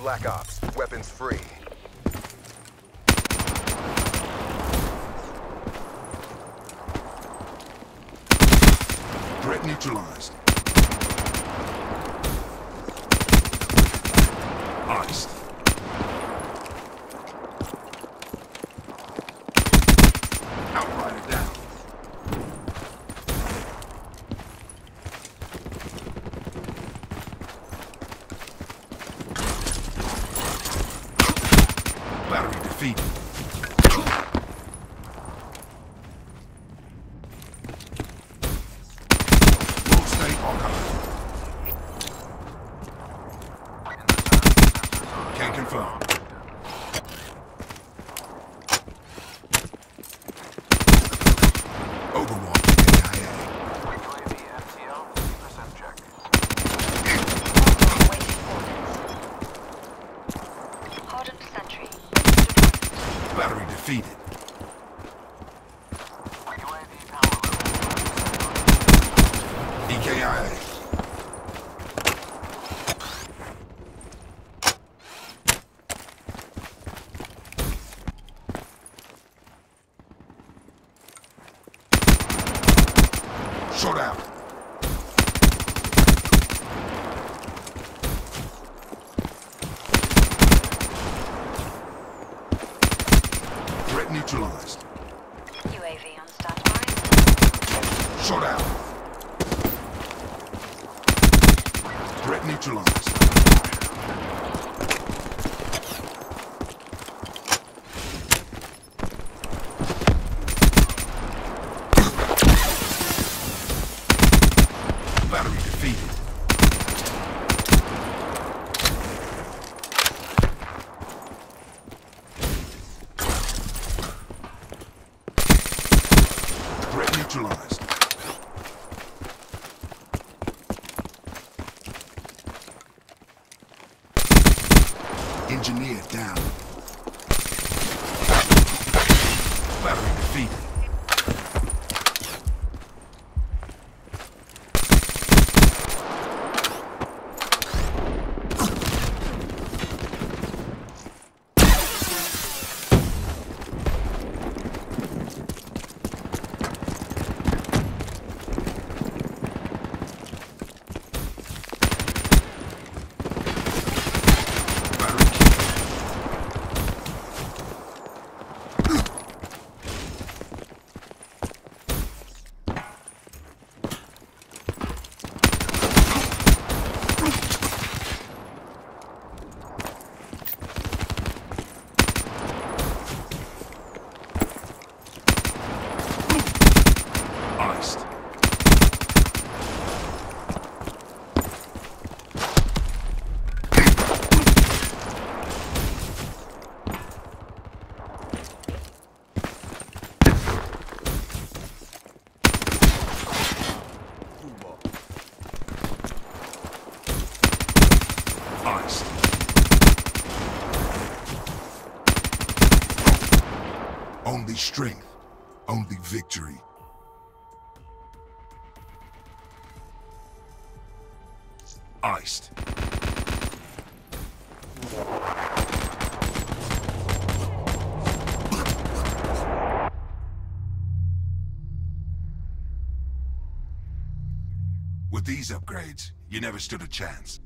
Black Ops. Weapons free. Threat neutralized. Iced. Outrider down. Battery defeated. Full state archive. Can confirm. Defeated. EKIA. Short out. Threat neutralized. UAV on standby. Short out. Threat neutralized. Battery defeated. Threat neutralized. Engineer down. Battery defeated. Battery killed. Iced. Iced. Only strength, only victory. Iced. With these upgrades, you never stood a chance.